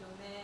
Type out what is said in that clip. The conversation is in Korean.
경우에